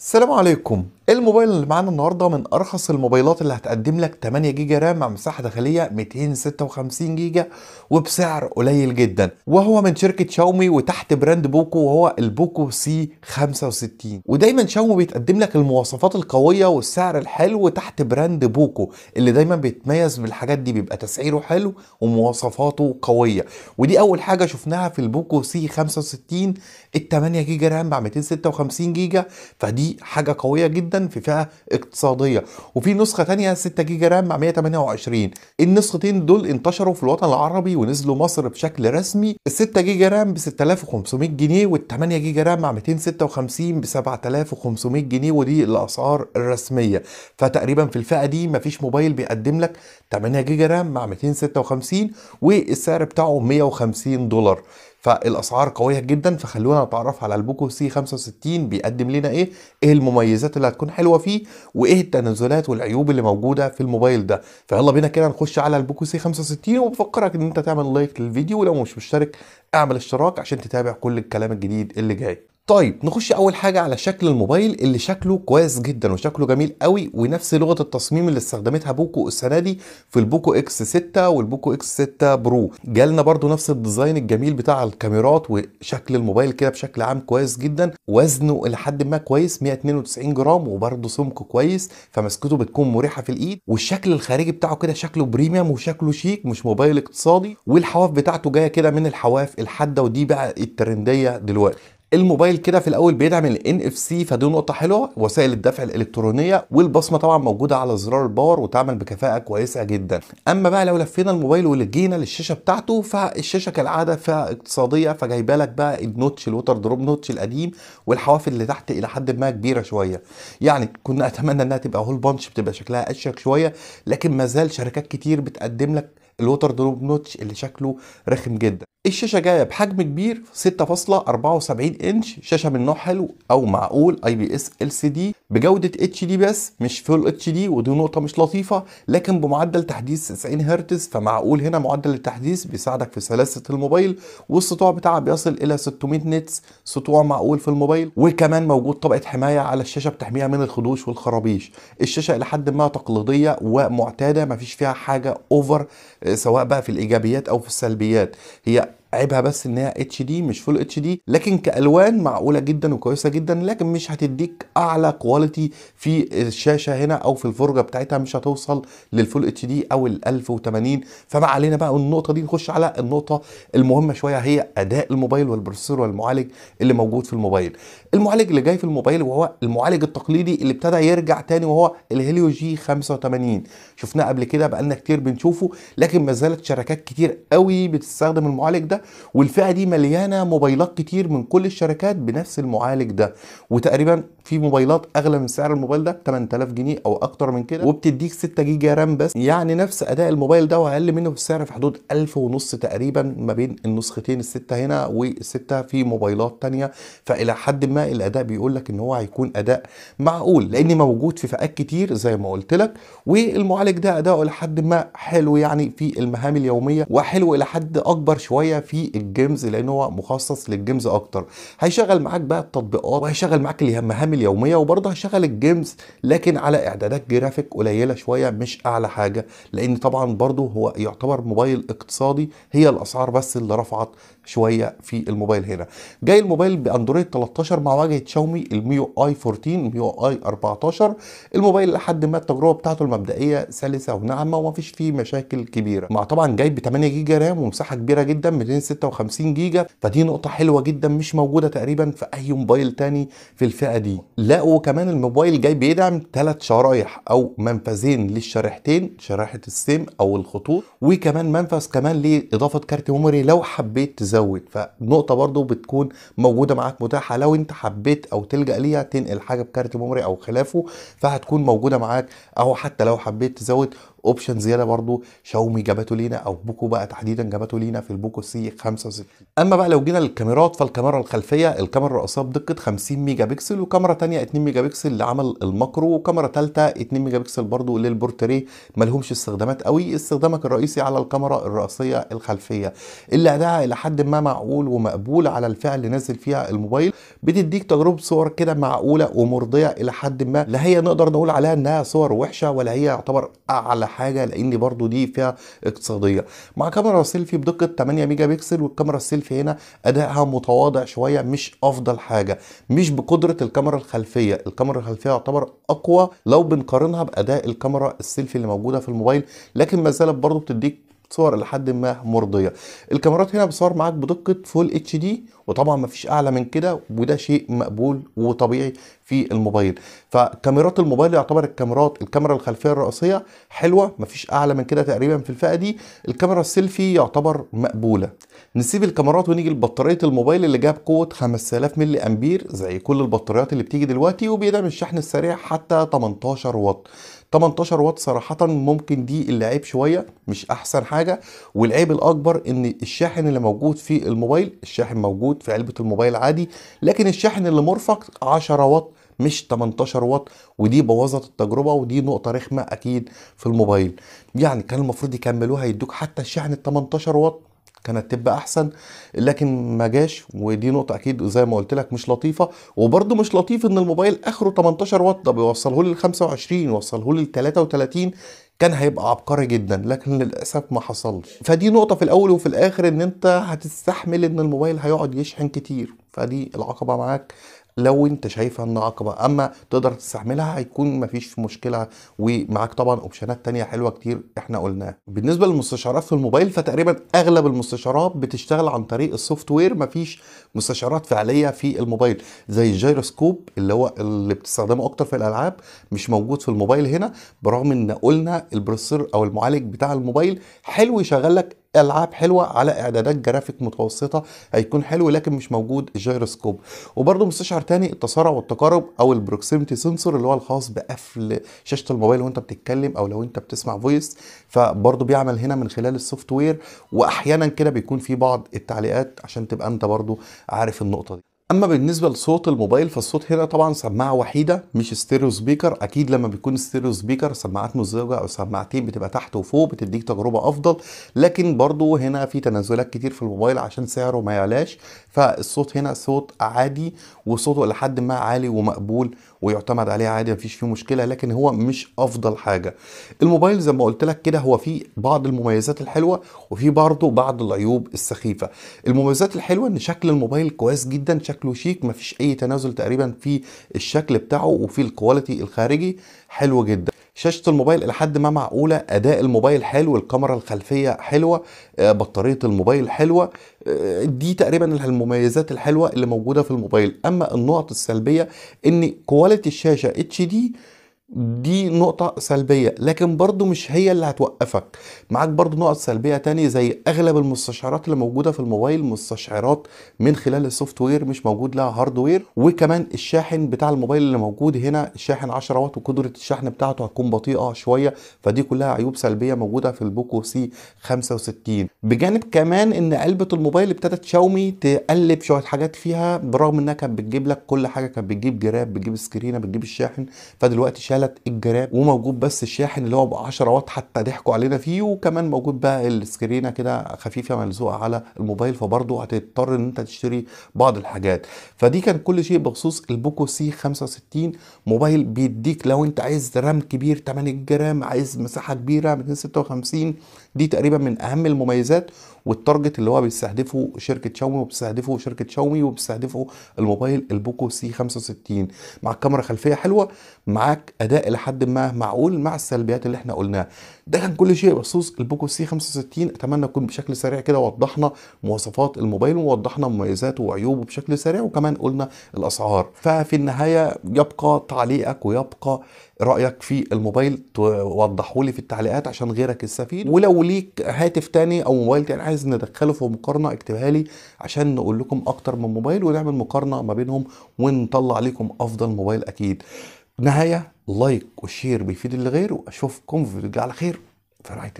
السلام عليكم. الموبايل اللي معانا النهارده من أرخص الموبايلات اللي هتقدم لك 8 جيجا رام مع مساحة داخلية 256 جيجا وبسعر قليل جدا. وهو من شركة شاومي وتحت brand بوكو وهو البوكو سي 65 ودايما شاومي بيتقدم لك المواصفات القوية والسعر الحلو تحت brand بوكو اللي دايما بيتميز بالحاجات دي بيبقى تسعيره حلو ومواصفاته قوية. ودي أول حاجة شفناها في البوكو سي 65 ال 8 جيجا رام مع 256 جيجا فدي حاجة قوية جدا. في فئة اقتصادية. وفي نسخة تانية 6 جيجا رام مع 128 النسختين دول انتشروا في الوطن العربي ونزلوا مصر بشكل رسمي. ال 6 جيجا رام ب 6500 جنيه وال 8 جيجا رام مع 256 ب 7500 جنيه ودي الأسعار الرسمية. فتقريبا في الفئة دي مفيش موبايل بيقدم لك 8 جيجا رام مع 256 والسعر بتاعه 150 دولار. فالأسعار قوية جدا فخلونا نتعرف على البوكو سي 65 بيقدم لنا إيه؟ إيه المميزات اللي هتكون حلوة فيه؟ وإيه التنازلات والعيوب اللي موجودة في الموبايل ده؟ فيلا بينا كده نخش على البوكو سي 65 وبفكرك إن أنت تعمل like للفيديو ولو مش مشترك اعمل اشتراك عشان تتابع كل الكلام الجديد اللي جاي. طيب نخش أول حاجة على شكل الموبايل اللي شكله كويس جدا وشكله جميل قوي ونفس لغة التصميم اللي استخدمتها بوكو السنة دي في ال Poco X6 وال Poco X6 Pro. جالنا برضو نفس ال design الجميل بتاع الكاميرات وشكل الموبايل كده بشكل عام كويس جدا. وزنه لحد ما كويس 192 جرام وبرضه سمكه كويس فمسكته بتكون مريحة في الإيد. والشكل الخارجي بتاعه كده شكله premium وشكله شيك مش موبايل اقتصادي. والحواف بتاعته جاية كده من الحواف الحادة ودي بقى الترندية دلوقتي. الموبايل كده في الأول بيدعم ال NFC فدي نقطة حلوة. وسائل الدفع الإلكترونية والبصمة طبعا موجودة على زرار ال power وتعمل بكفاءة كويسة جدا. أما بقى لو لفينا الموبايل وجينا للشاشة بتاعته فالشاشة كالعادة فئة اقتصادية فجايبه لك بقى ال notch ال water drop notch القديم والحواف اللي تحت إلى حد ما كبيرة شوية. يعني كنا أتمنى إنها تبقى hole punch بتبقى شكلها أشيك شوية لكن ما زال شركات كتير بتقدم لك ال water drop notch اللي شكله رخم جدا. الشاشة جاية بحجم كبير 6.74 إنش شاشة من نوع حلو أو معقول اي بي اس ال سي دي بجودة HD بس مش full HD ودي نقطة مش لطيفة لكن بمعدل تحديث 90 هرتز فمعقول هنا معدل التحديث بيساعدك في سلاسة الموبايل والسطوع بتاعها بيصل إلى 600 nits سطوع معقول في الموبايل وكمان موجود طبقة حماية على الشاشة بتحميها من الخدوش والخرابيش. الشاشة إلى حد ما تقليدية ومعتادة مفيش فيها حاجة over سواء بقى في الإيجابيات أو في السلبيات. هي عيبها بس إن هي HD مش full HD لكن كألوان معقولة جدا وكويسة جدا لكن مش هتديك أعلى quality في الشاشة هنا أو في الفرجة بتاعتها مش هتوصل لل full HD أو ال 1080 فما علينا بقى النقطة دي نخش على النقطة المهمة شوية هي أداء الموبايل وال processor والمعالج اللي موجود في الموبايل. المعالج اللي جاي في الموبايل وهو المعالج التقليدي اللي ابتدى يرجع تاني وهو ال Helio G85 شفناه قبل كده بقالنا كتير بنشوفه لكن ما زالت شركات كتير قوي بتستخدم المعالج ده والفئة دي مليانة موبايلات كتير من كل الشركات بنفس المعالج ده. وتقريبا في موبايلات أغلى من سعر الموبايل ده 8000 جنيه أو أكتر من كده وبتديك 6 جيجا RAM بس. يعني نفس أداء الموبايل ده وأقل منه في السعر في حدود 1000 ونص تقريبا ما بين النسختين الستة هنا والستة في موبايلات تانية. فإلى حد ما الأداء بيقول لك إن هو هيكون أداء معقول لأن موجود في فئات كتير زي ما قلت لك. والمعالج ده أداؤه إلى حد ما حلو يعني في المهام اليومية وحلو إلى حد أكبر شوية في ال games لأن هو مخصص لل games أكتر. هيشغل معاك بقى التطبيقات وهيشغل معاك المهام اليوميه وبرضه هيشغل ال games لكن على إعدادات جرافيك قليلة شوية مش أعلى حاجة لأن طبعا برضه هو يعتبر موبايل اقتصادي هي الأسعار بس اللي رفعت شوية في الموبايل هنا. جاي الموبايل ب Android 13 مع واجهة Xiaomi ال MIUI 14 ال MIUI 14 الموبايل لحد ما التجربة بتاعته المبدئية سلسة وناعمة ومفيش فيه مشاكل كبيرة. مع طبعا جاي ب 8 جيجا RAM ومساحة كبيرة جدا 256 جيجا. فدي نقطة حلوة جدا مش موجودة تقريبا في أي موبايل تاني في الفئة دي. لا وكمان الموبايل جاي بيدعم ثلاث شرايح أو منفذين للشريحتين شريحة ال SIM أو الخطوط وكمان منفذ كمان لإضافة كارت memory لو حبيت تزود. فنقطة برضو بتكون موجودة معاك متاحة. لو انت حبيت أو تلجأ ليها تنقل حاجة بكارت memory أو خلافه فهتكون موجودة معاك. أو حتى لو حبيت تزود option زياده برضو شاومي جابته لينا أو Poco بقى تحديدا جابته لينا في ال Poco C65 أما بقى لو جينا للكاميرات فالكاميرا الخلفية الكاميرا الرئيسية بدقة 50 ميجا بكسل وكاميرا تانية 2 ميجا بكسل لعمل ال macro وكاميرا ثالثه 2 ميجا بكسل برضو للبورتريه ملهمش استخدامات قوي استخدامك الرئيسي على الكاميرا الرئيسية الخلفية. اللي ادائها إلى حد ما معقول ومقبول على الفئة اللي نازل فيها الموبايل. بتديك تجربه صور كده معقولة ومرضية إلى حد ما لا هي نقدر نقول عليها إنها صور وحشة ولا هي يعتبر أعلى حاجة لأن برضو دي فئة اقتصادية. مع كاميرا سيلفي بدقة 8 ميجا بكسل والكاميرا السيلفي هنا أدائها متواضع شوية مش أفضل حاجة. مش بقدرة الكاميرا الخلفية. الكاميرا الخلفية يعتبر أقوى لو بنقارنها بأداء الكاميرا السيلفي اللي موجودة في الموبايل لكن ما زالت برضو بتديك صور لحد ما مرضية. الكاميرات هنا بتصور معاك بدقة full HD وطبعا ما فيش أعلى من كده وده شيء مقبول وطبيعي في الموبايل. فكاميرات الموبايل يعتبر الكاميرات الكاميرا الخلفية الرئيسية حلوة ما فيش أعلى من كده تقريبا في الفئة دي. الكاميرا السيلفي يعتبر مقبولة. نسيب الكاميرات ونيجي لبطارية الموبايل اللي جاب قوة 5000 ملي أمبير زي كل البطاريات اللي بتيجي دلوقتي وبيدعم الشحن السريع حتى 18 واط. 18 واط صراحة ممكن دي اللي عيب شوية مش أحسن حاجة. والعيب الأكبر إن الشاحن اللي موجود في الموبايل الشاحن موجود في علبة الموبايل عادي لكن الشاحن اللي مرفق 10 واط مش 18 واط. ودي بوظت التجربة ودي نقطة رخمة أكيد في الموبايل. يعني كان المفروض يكملوها يدوك حتى الشحن ال 18 واط. كانت تبقى أحسن لكن ما جاش ودي نقطة أكيد زي ما قلت لك مش لطيفة وبرده مش لطيف إن الموبايل آخره 18 واط ده بيوصله لي ل 25 يوصله لي ل 33 كان هيبقى عبقري جدا لكن للأسف ما حصلش. فدي نقطة في الأول وفي الآخر إن أنت هتستحمل إن الموبايل هيقعد يشحن كتير فدي العقبة معاك. لو انت شايفها ان عقبة اما تقدر تستحملها هيكون مفيش مشكلة. ومعاك طبعا option ات تانية حلوة كتير إحنا قلناها. بالنسبة للمستشعرات في الموبايل فتقريبا أغلب المستشعرات بتشتغل عن طريق ال software. مفيش مستشعرات فعلية في الموبايل. زي الجيروسكوب اللي هو اللي بتستخدمه أكتر في الألعاب مش موجود في الموبايل هنا. برغم إن قلنا ال processor أو المعالج بتاع الموبايل حلو يشغل لك ألعاب حلوة على إعدادات جرافيك متوسطة هيكون حلو لكن مش موجود الجيروسكوب وبرده مستشعر تاني التسارع والتقارب أو ال proximity sensor اللي هو الخاص بقفل شاشة الموبايل وأنت بتتكلم أو لو أنت بتسمع voice فبرضه بيعمل هنا من خلال ال software واحيانا كده بيكون في بعض التعليقات عشان تبقى أنت برضه عارف النقطة دي. أما بالنسبة لصوت الموبايل فالصوت هنا طبعا سماعة وحيدة مش stereo speaker. أكيد لما بيكون stereo speaker سماعات مزدوجه أو سماعتين بتبقى تحت وفوق بتديك تجربة أفضل. لكن برضو هنا في تنازلات كتير في الموبايل عشان سعره ما يعلاش. فالصوت هنا صوت عادي وصوته لحد ما عالي ومقبول ويعتمد عليه عادي مفيش فيه مشكلة لكن هو مش أفضل حاجة. الموبايل زي ما قلت لك كده هو فيه بعض المميزات الحلوة وفي برضه بعض العيوب السخيفة. المميزات الحلوة إن شكل الموبايل كويس جدا شكله شيك مفيش أي تنازل تقريبا في الشكل بتاعه وفي الكواليتي الخارجي. حلو جدا. شاشة الموبايل إلى حد ما معقولة أداء الموبايل حلو الكاميرا الخلفية حلوة بطارية الموبايل حلوة دي تقريبا المميزات الحلوة اللي موجودة في الموبايل. أما النقط السلبية إن quality الشاشة HD دي نقطة سلبية لكن برضو مش هي اللي هتوقفك. معاك برضو نقط سلبية تانية زي أغلب المستشعرات اللي موجودة في الموبايل مستشعرات من خلال ال software مش موجود لها hardware وكمان الشاحن بتاع الموبايل اللي موجود هنا الشاحن 10 واط وقدرة الشحن بتاعته هتكون بطيئة شوية فدي كلها عيوب سلبية موجودة في ال Poco C 65 بجانب كمان إن علبة الموبايل ابتدت شاومي تقلب شوية حاجات فيها برغم إنها كانت بتجيب لك كل حاجة كانت بتجيب جراب بتجيب سكرينة بتجيب الشاحن. فدلوقتي شالت الجراب وموجود بس الشاحن اللي هو ب 10 واط حتى ضحكوا علينا فيه وكمان موجود بقى السكرينة كده خفيفة ملزوقة على الموبايل فبرضه هتضطر إن أنت تشتري بعض الحاجات. فدي كان كل شيء بخصوص ال Poco C 65 موبايل بيديك لو أنت عايز RAM كبير 8 جيجا RAM عايز مساحة كبيرة 256 دي تقريبا من أهم المميزات. وال target اللي هو بيستهدفه شركة شاومي وبيستهدفه شركة شاومي وبيستهدفه الموبايل ال Poco C 65 مع كاميرا خلفية حلوة معاك اداء لحد ما معقول مع السلبيات اللي إحنا قلناها. ده كان كل شيء بخصوص ال Poco C 65 أتمنى نكون بشكل سريع كده وضحنا مواصفات الموبايل ووضحنا مميزاته وعيوبه بشكل سريع وكمان قلنا الأسعار. ففي النهاية يبقى تعليقك ويبقى رأيك في الموبايل توضحه لي في التعليقات عشان غيرك يستفيد. ولو ليك هاتف تاني أو موبايل تاني عايز ندخله في مقارنة اكتبها لي عشان نقول لكم أكتر من موبايل ونعمل مقارنة ما بينهم ونطلع لكم أفضل موبايل أكيد. نهاية like و share بيفيد اللي غيره أشوفكم في فيديو على خير. في رعاية الله.